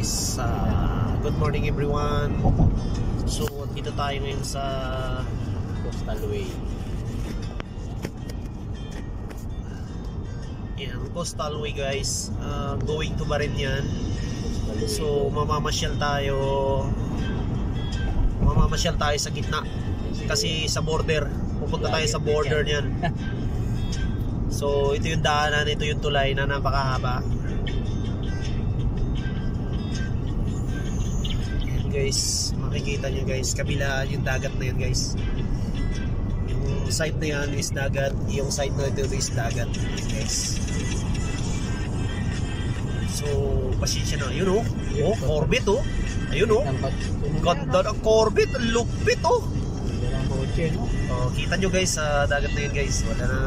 guys, uh, good morning everyone. So, dito tayo ngayon sa Coastal Way. yan, Coastal Way guys. Uh, going to Way. So, mamamasyal tayo. Mamamasyal tayo sa gitna. Kasi sa border. Pupunta tayo sa border niyan. So, ito yung daanan, ito yung tulay na napakahaba. Guys, makikita nyo guys, kabila yung dagat na yan guys. Yung side na yan is dagat, yung side na ito is dagat. Guys. So, pasensya na. Yun oh. Oh, Corvette oh. Ayun oh. Ganda ng Corvette. Lupit oh. Kotse, no? Oh, kita nyo guys sa dagat na yun guys. Wala na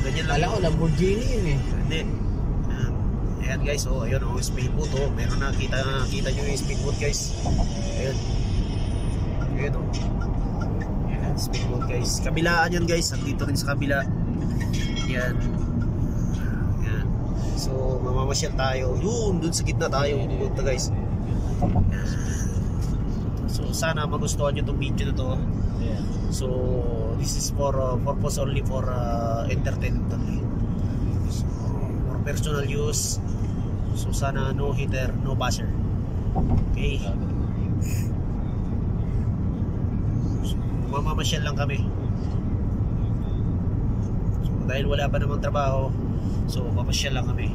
ganyan lang. Kala ko Lamborghini yun eh. Hindi. Ayan. Ayan guys, oh, ayun oh, speedboat oh. Meron na kita kita nyo yung speedboat guys. Ayun. Ayun oh. Ayan, speedboat guys. Kabilaan yan guys. Andito rin sa kabila. Yan. Yan. So, mamamasyal tayo. Yun, dun sa gitna tayo pupunta guys. So, sana magustuhan nyo tong video na to. So this is for uh, purpose only for uh, entertainment only. So, for personal use. So sana no hitter, no basher. Okay. So, mamamasyal lang kami. So, dahil wala pa namang trabaho, so mamasyal lang kami.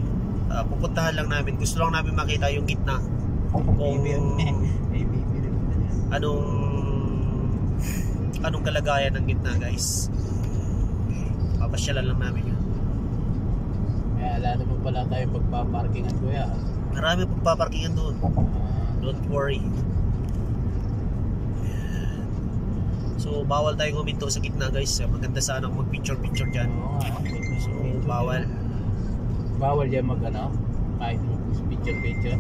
Uh, pupuntahan lang namin. Gusto lang namin makita yung gitna. Kung Maybe. anong anong kalagayan ng gitna guys papasyalan lang namin yun Alala mo pala tayo pagpaparkingan kuya. marami pagpaparkingan doon. Ah, don't worry. So bawal tayong huminto sa gitna guys. Maganda sana kung mag picture picture dyan. Oo so bawal. Bawal yan mag ano? Kahit picture picture.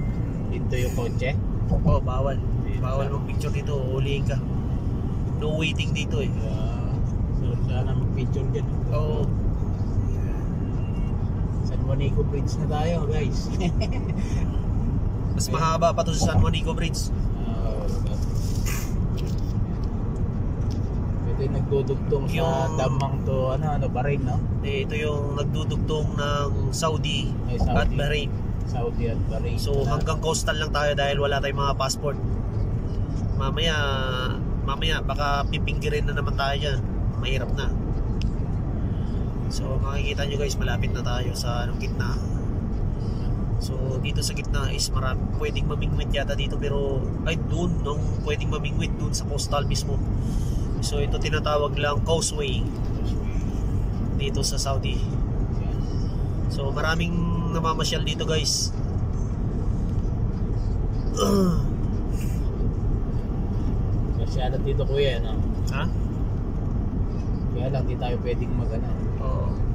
Into yung kotse. oh bawal. Bawal mag picture dito. Ulihin ka. No waiting dito eh. Kaya, so sana mag-picture dyan. oh San Juanico Bridge na tayo guys. mas mahaba pa to sa San Juanico Bridge Oo. Ito yung nagdudugtong sa damang to, ano, ano, Bahrain, no? eh, ito yung nagdudugtong ng Saudi Ay, at Saudi, Bahrain Saudi at Bahrain. So hanggang coastal lang tayo dahil wala tayong mga passport. Mamaya, mamaya baka pipinggirin na naman tayo dyan. Mahirap na. So makikita nyo guys, malapit na tayo sa anong gitna. So dito sa gitna is marami pwedeng mamingwit yata dito pero ay doon nung pwedeng mamingwit doon sa coastal mismo. So ito tinatawag lang causeway dito sa Saudi. So maraming namamasyal dito guys. Alam dito kuya, no? ha? Kaya lang, di tayo pwedeng mag, Oo.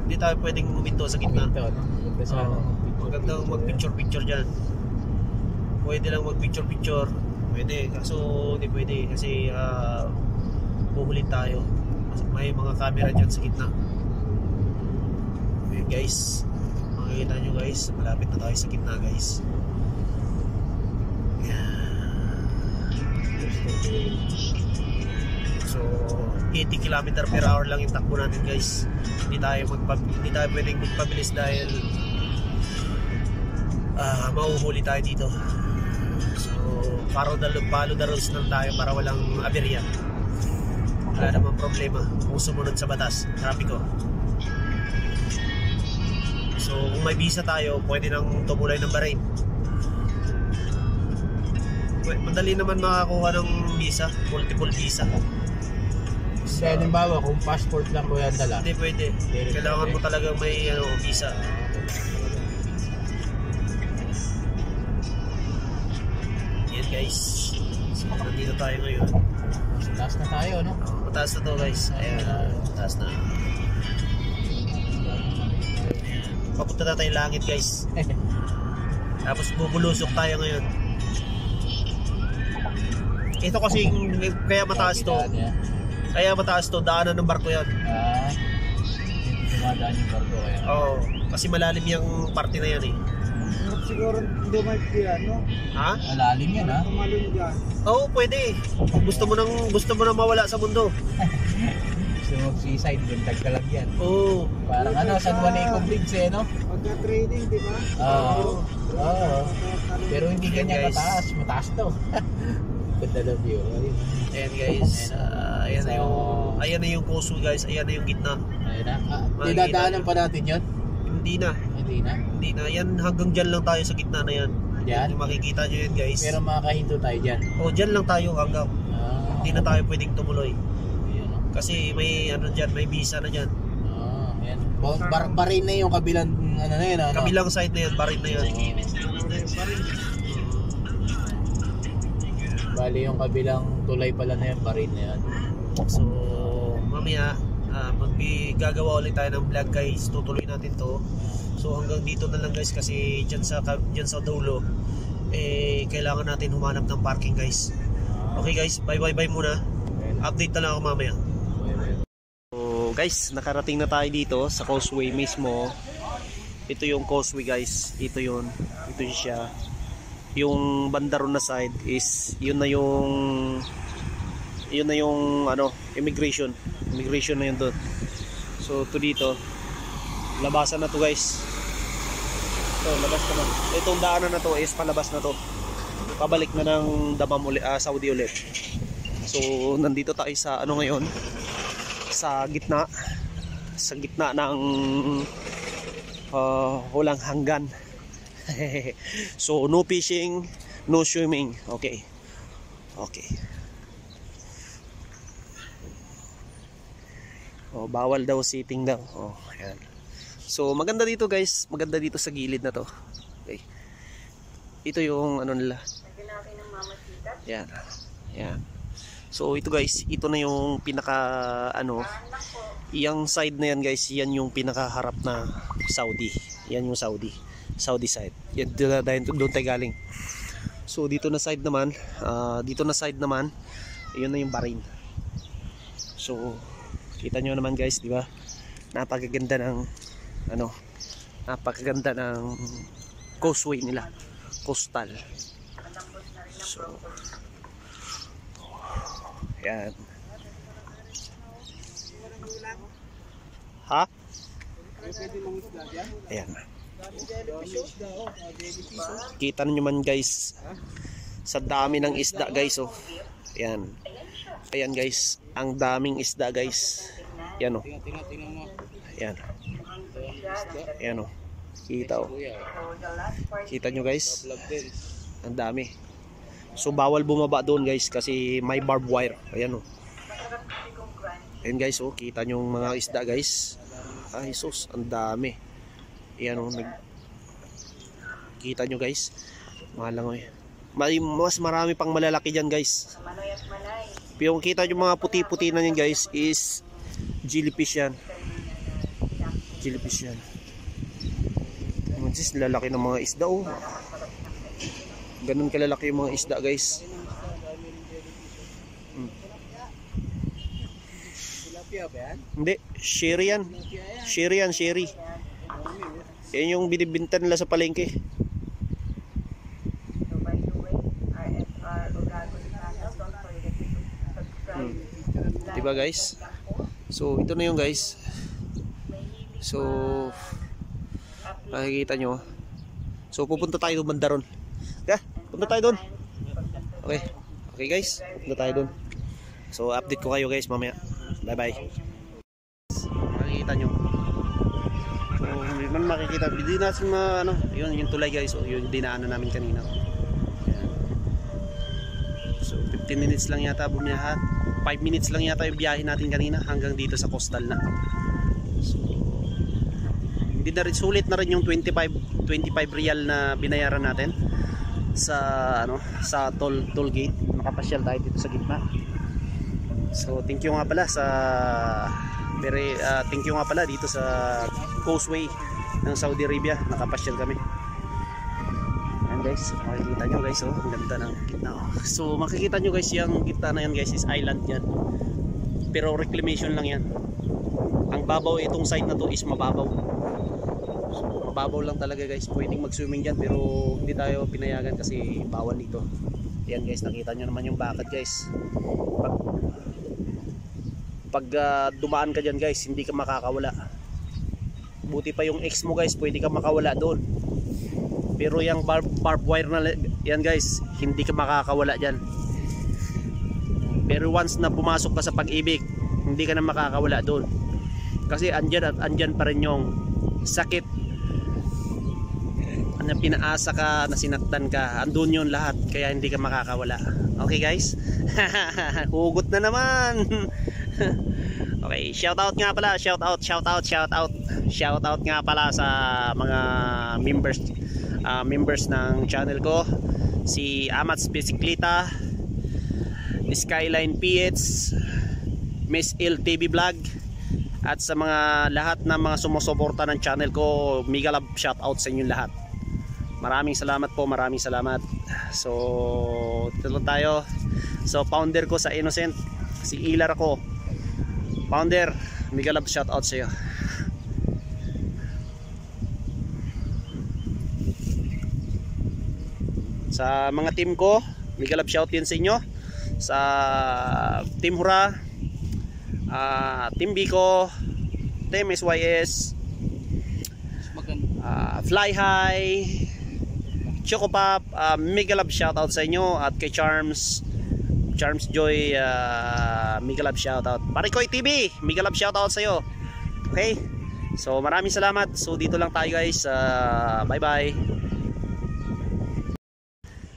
Hindi tayo pwedeng huminto sa gitna. Ito, no? Maganda sana Oo. mag-picture, Maganda picture. mag-picture-picture dyan. Pwede lang mag-picture-picture. Pwede. Kaso hindi pwede kasi uh, puhulit tayo. May mga camera dyan sa gitna. Okay guys. Makikita nyo guys. Malapit na tayo sa gitna guys. So, 80 km per hour lang yung takbo natin guys. Hindi tayo magpab hindi tayo pwedeng magpabilis dahil ah mauhuli tayo dito. So, follow the, follow the rules lang tayo para walang aberya. Wala namang problema kung sumunod sa batas, trapiko. So, kung may visa tayo, pwede nang tumulay ng Bahrain. Madali naman makakuha ng visa, multiple visa. Kasi halimbawa, kung passport lang kuya ang dala. Hindi pwede. Hindi Kailangan mo talagang may ano, visa. Yan guys. So, nandito tayo ngayon. Taas na tayo, no? Mataas na to guys. Ayan, mataas na. Papunta na tayo langit guys. Tapos bubulusok tayo ngayon. Ito kasi kaya mataas to. Kaya mataas to, daanan ng barko yan. Ah, dumadaan yung barko kaya. Oo, kasi malalim yung parte na yan eh. siguro dumay diyan, no? Ha? Malalim yan ha. Tumalon diyan. Oo, pwede. Kung gusto mo nang gusto mo nang mawala sa mundo. Gusto mo seaside, buntag ka lang yan. Oo. Parang ano, San Juan Eco Bridge eh, no? Pagka training, di ba? Oo. Oo. Pero hindi ganyan Guys. kataas, mataas to. Ganda na view. Ayan guys. Ah, ayan na yung ayan na yung causeway guys. Ayan na yung gitna. Ayun na. Ah, Makikita dinadaanan pa natin yun? Hindi na. Hindi na. Hindi na. Yan hanggang dyan lang tayo sa gitna na yan. Yan? Yung makikita nyo yan guys. Pero makakahinto tayo dyan. O dyan lang tayo hanggang. Ah, Hindi na tayo pwedeng tumuloy. No? Kasi may ano dyan, may visa na dyan. Ah, yan. Bar barbarin na yung kabilang ano na yun, ano? Kabilang side na yan, barin na yan. Bali yung kabilang tulay pala na yan, barin na yan. So, mamaya, ah, magbi gagawa ulit tayo ng vlog guys. Tutuloy natin to. So hanggang dito na lang guys kasi dyan sa, dyan sa dulo, eh, kailangan natin humanap ng parking guys. Okay guys, bye bye bye muna. Update na lang ako mamaya. So guys, nakarating na tayo dito sa causeway mismo. Ito yung causeway guys. Ito yun. Ito siya. Yung banda ron na side is yun na yung yun na yung ano, immigration. Immigration na yun doon. So to dito, labasan na to guys. Ito, labas na. Itong daanan na to is palabas na to. Pabalik na ng Damam uli, ah, Saudi ulit. So nandito tayo sa ano ngayon? Sa gitna sa gitna ng uh, walang hanggan. so no fishing, no swimming. Okay. Okay. Oh, bawal daw sitting daw. Oh, ayan. So maganda dito guys, maganda dito sa gilid na to. Okay. Ito yung ano nila. Yan. Yan. So ito guys, ito na yung pinaka ano, yung side na yan guys, yan yung pinakaharap na Saudi. Yan yung Saudi. Saudi side. Yan doon tayo galing. So dito na side naman, ah, dito na side naman, yun na yung Bahrain. So kita nyo naman guys, di ba? Napakaganda ng ano, napakaganda ng causeway nila. Coastal. So yan. Ha? Ayan. Kita nyo man guys sa dami ng isda guys oh. Ayan. Ayan guys, ang daming isda guys. Yan oh. Tingnan mo. Ayan. Ayan oh. Kita oh. Kuya, Kita nyo guys, ang dami. So bawal bumaba doon guys kasi may barbed wire. Ayan oh. Ayan guys oh, kita nyo yung mga isda guys. Ay sus, ang dami. Ayan oh, nag Kita nyo guys. Malangoy. May, mas marami pang malalaki dyan guys. Yung kita nyo mga puti-puti na yan guys is jellyfish yan. Jellyfish yan. Ayan, sis, lalaki ng mga isda oh. Ganun kalalaki yung mga isda guys. Yan? Hindi, sherry yan. Sherry yan, sherry. Yan yung binibinta nila sa palengke. So by the way, RFR Urago channel, don't forget to subscribe. Hmm. Diba guys? So ito na yung guys. So makikita nyo. So pupunta tayo banda ron. Yeah, punta tayo doon. Okay. Okay guys, punta tayo doon. So update ko kayo guys mamaya. Bye bye. Makikita nyo. So hindi man makikita. Hindi natin ma ano, yun yung tulay guys. So yun yung dinaanan namin kanina. So 15 minutes lang yata bumiyahat. 5 minutes lang yata yung biyahe natin kanina hanggang dito sa coastal na. So, hindi na rin sulit na rin yung 25 25 real na binayaran natin sa ano sa toll toll gate. Nakapasyal tayo dito sa gitna. So thank you nga pala sa very ah, thank you nga pala dito sa causeway ng Saudi Arabia. Nakapasyal kami. Guys, makikita nyo guys oh, ang ganda ng gitna. oh. So makikita nyo guys yung gitna na yan guys is island yan. Pero reclamation lang yan. Ang babaw itong side na to is mababaw. So, mababaw lang talaga guys. Pwedeng mag-swimming dyan pero hindi tayo pinayagan kasi bawal dito. Yan guys, nakita nyo naman yung bakad guys. Pag, pag ah, dumaan ka dyan guys, hindi ka makakawala. Buti pa yung ex mo guys, pwede ka makawala doon. Pero yung bar barbed wire na yan guys, hindi ka makakawala dyan. Pero once na pumasok ka sa pag-ibig, hindi ka na makakawala doon. Kasi andyan at andyan pa rin yung sakit na pinaasa ka, na sinaktan ka, andun yun lahat, kaya hindi ka makakawala. Okay guys? Hugot na naman! okay, shout out nga pala, shout out, shout out, shout out. Shout out nga pala sa mga members ah, members ng channel ko. Si Amats Bisikleta, Skyline PH, Miss Il TV Vlog, at sa mga lahat ng mga sumusuporta ng channel ko, mega love shout out sa inyong lahat. Maraming salamat po, maraming salamat. So, dito tayo. So, founder ko sa Innocent, si Ilar ako. Founder, mega love shout out sa iyo. Sa mga team ko, mega love shout din sa inyo. Sa Team Hura, ah, Team Biko, Team SYS, Maganda. ah, Fly High, Choco Pop, uh, mega love shoutout sa inyo at kay Charms Charms Joy, uh, mega love shoutout. Parikoy TV, mega love shoutout sa iyo. Okay? So maraming salamat. So dito lang tayo guys. Uh, bye bye.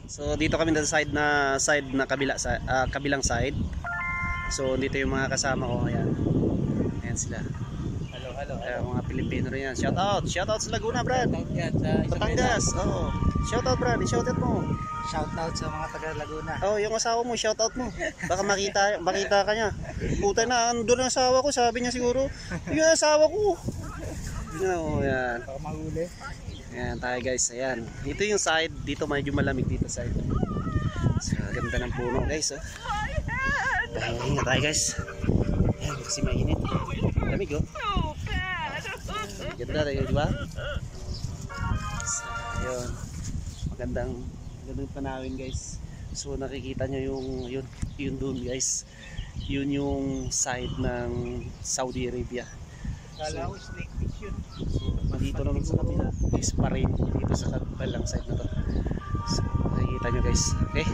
So dito kami sa side na side na kabila sa ah, kabilang side. So dito yung mga kasama ko, ayan. Ayan sila. Hello, hello. Ayan, mga Pilipino rin yan. Shout out, shout out sa Laguna, Brad. Shout yan sa Isabela. Batangas. Oo. Shout out, Brad. Shout out mo. Shout out sa mga taga Laguna. Oh, yung asawa mo, shout out mo. Baka makita, makita ka niya. Puta na, andun ang asawa ko, sabi niya siguro. Yung asawa ko. Oh, yan. Baka mahuli. Ayan tayo guys, ayan. Ito yung side, dito medyo malamig dito side. So, ganda ng puno guys, oh. Dahil ingat tayo guys. Ayan, kasi mainit. Lamig, oh. Ganda tayo, di ba? So, ayun. Magandang, magandang tanawin guys. So, nakikita nyo yung, yun, yun dun guys. Yun yung side ng Saudi Arabia. Kala ko snake fish yun. So, dito naman sa kabila is pa rin dito sa kabilang side na to. So, nakikita nyo guys. Okay?